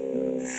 Yeah.